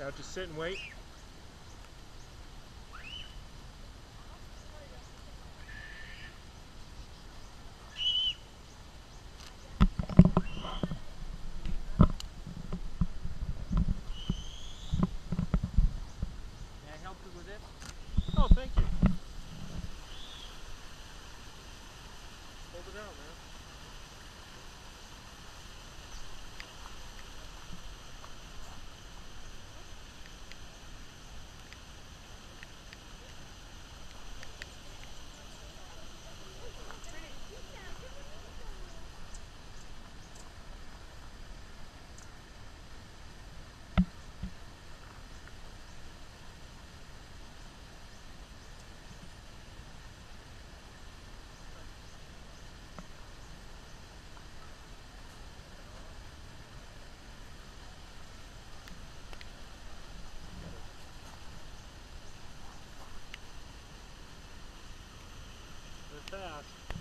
Now just sit and wait. Oh, thank you. Hold it out, man. fast.